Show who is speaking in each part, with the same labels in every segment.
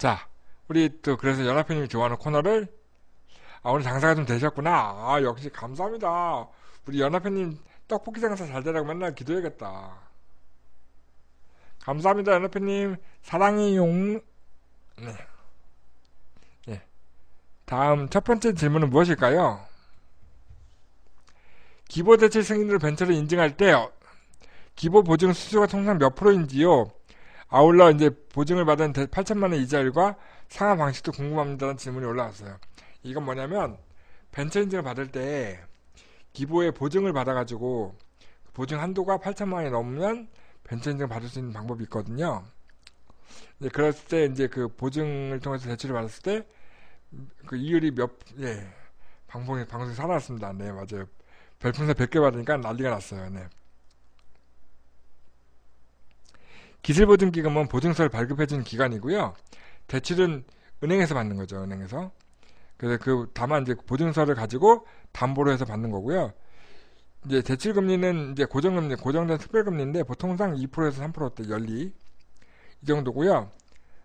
Speaker 1: 자, 우리 또 그래서 연합회님이 좋아하는 코너를 아 오늘 장사가 좀 되셨구나. 아 역시 감사합니다. 우리 연합회님 떡볶이 장사 잘 되라고 맨날 기도해야겠다. 감사합니다 연합회님 사랑해요. 네. 네. 다음 첫 번째 질문은 무엇일까요? 기보 대출 승인으로 벤처를 인증할 때 기보 보증 수수가 통상 몇 프로인지요? 아울러 이제 보증을 받은 8천만 원 이자율과 상환 방식도 궁금합니다라는 질문이 올라왔어요. 이건 뭐냐면 벤처 인증을 받을 때 기보의 보증을 받아가지고 보증 한도가 8천만 원이 넘으면 벤처 인증을 받을 수 있는 방법이 있거든요. 이제 그랬을 때 이제 그 보증을 통해서 대출을 받았을 때 그 이율이 몇, 예, 방송에, 방송에 살아났습니다. 네, 맞아요. 별풍선 100개 받으니까 난리가 났어요. 네. 기술보증기금은 보증서를 발급해준 기관이고요. 대출은 은행에서 받는 거죠. 은행에서. 그래서 그 다만 이제 보증서를 가지고 담보로 해서 받는 거고요. 이제 대출 금리는 이제 고정금리, 고정된 특별 금리인데 보통상 2%에서 3%대 연리 이 정도고요.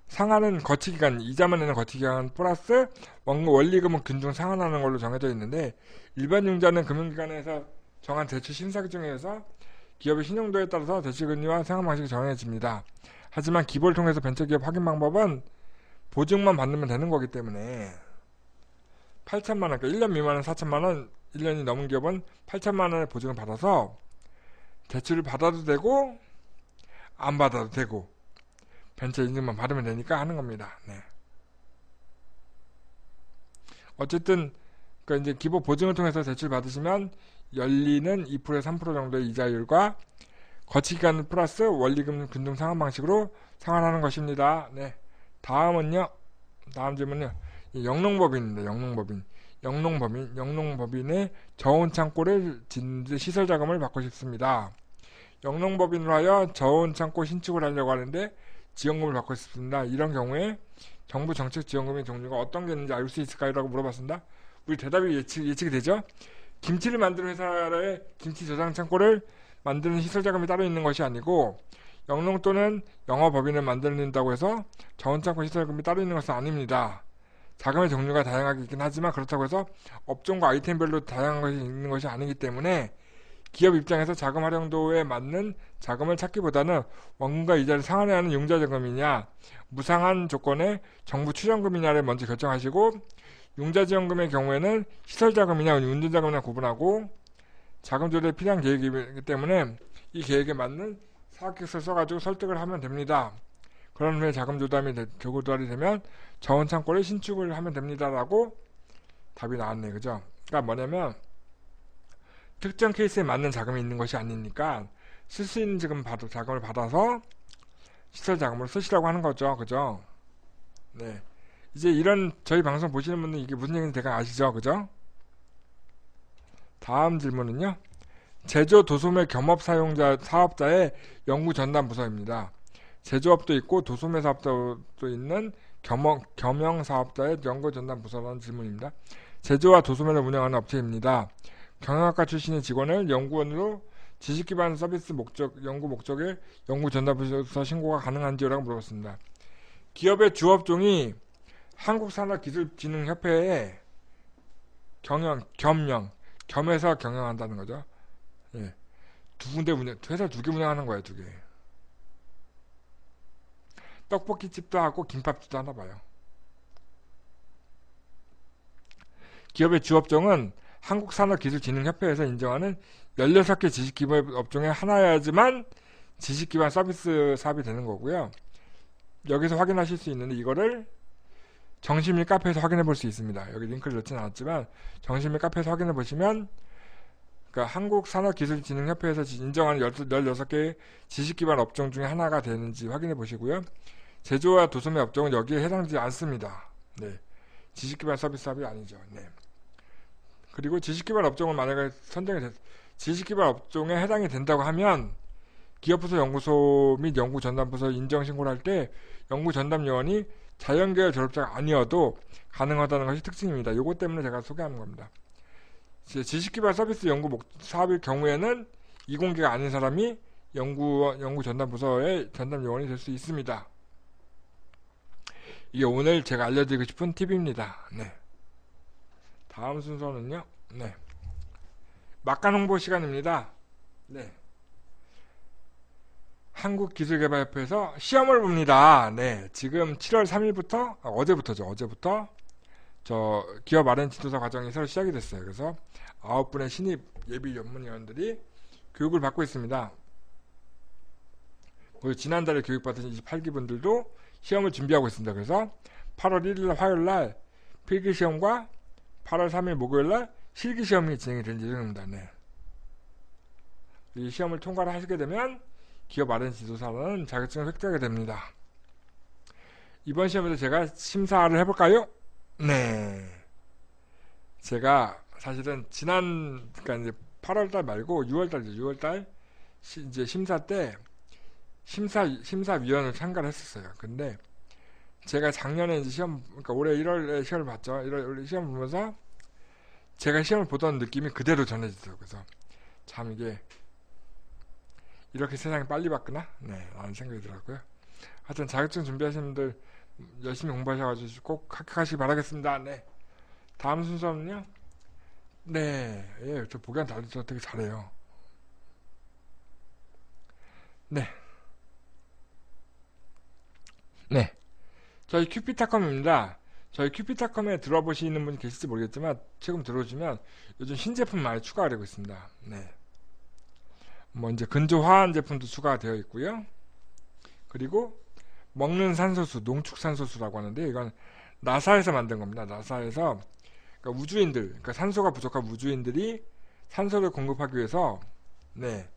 Speaker 1: 상한은 거치 기간, 이자만 내는 거치 기간 플러스 원리금은 균중 상환하는 걸로 정해져 있는데 일반 융자는 금융기관에서 정한 대출 심사 규정에서 기업의 신용도에 따라서 대출금리와 상환 방식이 정해집니다. 하지만 기보를 통해서 벤처기업 확인 방법은 보증만 받으면 되는 거기 때문에 8천만 원, 그러니까 1년 미만은 4천만 원, 1년이 넘은 기업은 8천만 원의 보증을 받아서 대출을 받아도 되고 안 받아도 되고 벤처 인증만 받으면 되니까 하는 겁니다. 네. 어쨌든 그 이제 기본 보증을 통해서 대출 받으시면 연리는 2%에서 3% 정도의 이자율과 거치기간 플러스 원리금 균등 상환 방식으로 상환하는 것입니다. 네. 다음은요. 다음 질문은요. 영농법인입니다. 영농법인. 영농법인. 영농법인의 저온 창고를 짓는 시설 자금을 받고 싶습니다. 영농법인으로 하여 저온 창고 신축을 하려고 하는데 지원금을 받고 싶습니다. 이런 경우에 정부 정책 지원금의 종류가 어떤 게 있는지 알 수 있을까요? 라고 물어봤습니다. 우리 대답이 예측, 예측이 되죠? 김치를 만드는 회사의 김치 저장 창고를 만드는 시설 자금이 따로 있는 것이 아니고 영농 또는 영어 법인을 만들어낸다고 해서 저온창고 시설금이 따로 있는 것은 아닙니다. 자금의 종류가 다양하게 있긴 하지만 그렇다고 해서 업종과 아이템별로 다양한 것이 있는 것이 아니기 때문에 기업 입장에서 자금 활용도에 맞는 자금을 찾기보다는 원금과 이자를 상환해야 하는 융자자금이냐 무상한 조건의 정부 출연금이냐를 먼저 결정하시고 융자지원금의 경우에는 시설자금이냐 운전자금이냐 구분하고 자금 조달에 필요한 계획이기 때문에 이 계획에 맞는 사업계획서를 써가지고 설득을 하면 됩니다. 그런 후에 자금 조달이 되면 자원 창고를 신축을 하면 됩니다라고 답이 나왔네, 그죠? 그러니까 뭐냐면 특정 케이스에 맞는 자금이 있는 것이 아니니까 쓸 수 있는 지금 받, 자금을 받아서 시설 자금을 쓰시라고 하는 거죠, 그죠? 네. 이제 이런 저희 방송 보시는 분들 이게 무슨 얘기인지 대강 아시죠, 그죠? 다음 질문은요. 제조 도소매 겸업 사용자 사업자의 연구 전담 부서입니다. 제조업도 있고 도소매 사업자도 있는 겸업, 겸용 사업자의 연구 전담 부서라는 질문입니다. 제조와 도소매를 운영하는 업체입니다. 경영학과 출신의 직원을 연구원으로 지식 기반 서비스 목적, 연구 목적의 연구 전담 부서 신고가 가능한지요라고 물어봤습니다. 기업의 주업종이 한국산업기술진흥협회에 경영, 겸영, 겸해서 경영한다는 거죠. 예. 두 군데 운영, 회사 두 개 운영하는 거예요, 두 개. 떡볶이 집도 하고 김밥집도 하나 봐요. 기업의 주업종은 한국산업기술진흥협회에서 인정하는 16개 지식기반 업종의 하나여야지만 지식기반 서비스 사업이 되는 거고요. 여기서 확인하실 수 있는데 이거를 정신미 카페에서 확인해 볼 수 있습니다. 여기 링크를 넣지는 않았지만 정신미 카페에서 확인해 보시면 그러니까 한국산업기술진흥협회에서 인정하는 16개의 지식기반 업종 중에 하나가 되는지 확인해 보시고요. 제조와 도소매 업종은 여기에 해당되지 않습니다. 네. 지식기반 서비스 사업이 아니죠. 네. 그리고 지식기반 업종은 만약에 선정이 됐, 지식기반 업종에 해당이 된다고 하면 기업부서 연구소 및 연구전담부서 인정신고를 할 때 연구전담요원이 자연계열 졸업자가 아니어도 가능하다는 것이 특징입니다. 이것 때문에 제가 소개하는 겁니다. 지식개발 서비스 연구 목, 사업의 경우에는 이공계가 아닌 사람이 연구, 연구 전담 부서의 전담 요원이 될 수 있습니다. 이게 오늘 제가 알려드리고 싶은 팁입니다. 네. 다음 순서는요. 네. 막간 홍보 시간입니다. 네. 한국기술개발협회에서 시험을 봅니다. 네. 지금 7월 3일부터, 아, 어제부터죠. 어제부터 저 기업 아른 지도사 과정이 새로 시작이 됐어요. 그래서 9분의 신입 예비 전문위원들이 교육을 받고 있습니다. 그리고 지난달에 교육받은 28기 분들도 시험을 준비하고 있습니다. 그래서 8월 1일 화요일 날 필기 시험과 8월 3일 목요일 날 실기 시험이 진행이 될 예정입니다. 네. 이 시험을 통과를 하시게 되면 기업 아른 지도사라는 자격증을 획득하게 됩니다. 이번 시험에도 제가 심사를 해볼까요? 네. 제가 사실은 지난 그러니까 이제 8월달 말고 6월달이죠. 6월달 이제 심사 때 심사 심사위원을 참가를 했었어요. 근데 제가 작년에 이제 시험 그러니까 올해 1월에 시험을 봤죠. 1월 시험 보면서 제가 시험을 보던 느낌이 그대로 전해지더라고요. 그래서 참 이게 이렇게 세상이 빨리 바뀌나? 네, 라는 생각이 들었고요. 하여튼 자격증 준비하시는 분들 열심히 공부하셔가지고 꼭 합격하시기 바라겠습니다. 네. 다음 순서는요. 네, 예, 저 보기엔 다들 저 되게 잘해요. 네. 네. 저희 큐피타컴입니다. 저희 큐피타컴에 들어보시는 분 계실지 모르겠지만 지금 들어오시면 요즘 신제품 많이 추가가 되고 있습니다. 네. 뭐 이제 근조 화한 제품도 추가가 되어 있고요. 그리고 먹는 산소수, 농축 산소수라고 하는데 이건 나사에서 만든 겁니다. 나사에서 그러니까 우주인들, 그러니까 산소가 부족한 우주인들이 산소를 공급하기 위해서 네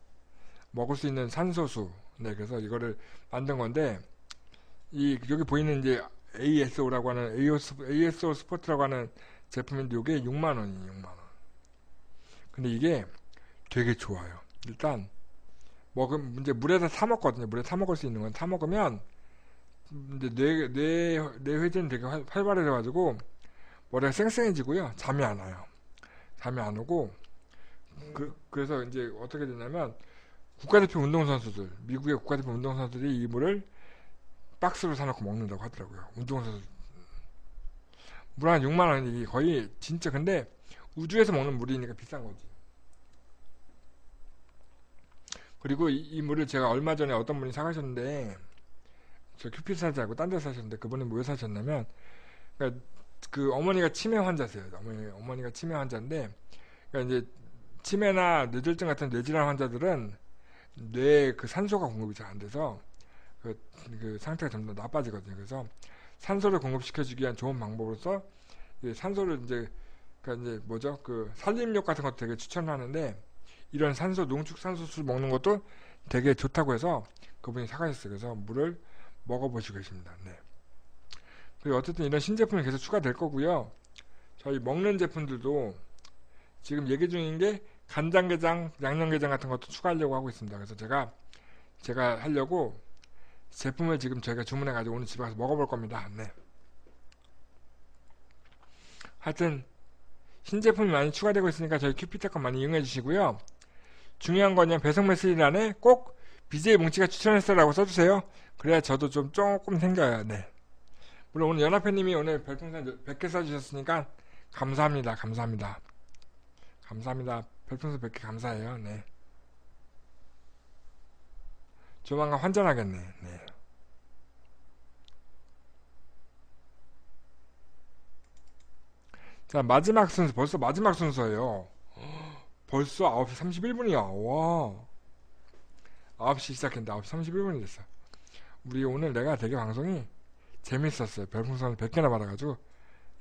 Speaker 1: 먹을 수 있는 산소수, 네 그래서 이거를 만든 건데 이 여기 보이는 이제 ASO라고 하는 ASO, ASO 스포트라고 하는 제품인데 이게 6만 원이에요, 6만 원. 근데 이게 되게 좋아요. 일단 먹음 이제 물에다 타 먹거든요. 물에 타 먹을 수 있는 건 타 먹으면 이제 뇌, 뇌, 뇌 회전이 되게 활, 활발해져 가지고 머리가 쌩쌩해지고요. 잠이 안 와요. 잠이 안 오고 그, 그래서 이제 어떻게 되냐면 국가대표 운동선수들 미국의 국가대표 운동선수들이 이 물을 박스로 사놓고 먹는다고 하더라고요. 운동선수 물 한 6만 원이 거의 진짜 근데 우주에서 먹는 물이니까 비싼 거지. 그리고 이, 이 물을 제가 얼마 전에 어떤 분이 사가셨는데 저 큐피드 사지 않고 딴 데 사셨는데 그분이 뭐왜 사셨냐면 그러니까 그 어머니가 치매 환자세요. 어머니, 어머니가 치매 환자인데 그러니까 이제 치매나 뇌졸중 같은 뇌질환 환자들은 뇌에 그 산소가 공급이 잘 안 돼서 그, 그 상태가 점점 나빠지거든요. 그래서 산소를 공급시켜주기 위한 좋은 방법으로서 산소를 이제 그러니까 이제 뭐죠 그 살림욕 같은 것도 되게 추천하는데 이런 산소 농축 산소술 먹는 것도 되게 좋다고 해서 그분이 사가셨어요. 그래서 물을 먹어보시고 계십니다. 네. 그리고 어쨌든 이런 신제품이 계속 추가될 거고요. 저희 먹는 제품들도 지금 얘기 중인 게 간장게장, 양념게장 같은 것도 추가하려고 하고 있습니다. 그래서 제가 제가 하려고 제품을 지금 저희가 주문해 가지고 오늘 집에 가서 먹어볼 겁니다. 네. 하여튼 신제품이 많이 추가되고 있으니까 저희 큐피테컴 많이 이용해 주시고요. 중요한 거는 배송 메시지란에 꼭 BJ 뭉치가 추천했어라고 써주세요. 그래야 저도 좀 조금 생겨요. 네. 물론 오늘 연합회님이 오늘 별풍선 100개 써주셨으니까 감사합니다. 감사합니다. 감사합니다. 별풍선 100개 감사해요. 네. 조만간 환전하겠네. 네. 자, 마지막 순서. 벌써 마지막 순서예요. 벌써 9시 31분이야. 와. 9시 시작했는데 9시 31분이 됐어. 우리 오늘 내가 되게 방송이 재밌었어요. 별풍선 100개나 받아가지고.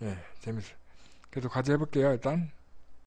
Speaker 1: 예, 재밌어. 그래도 과제 해볼게요, 일단.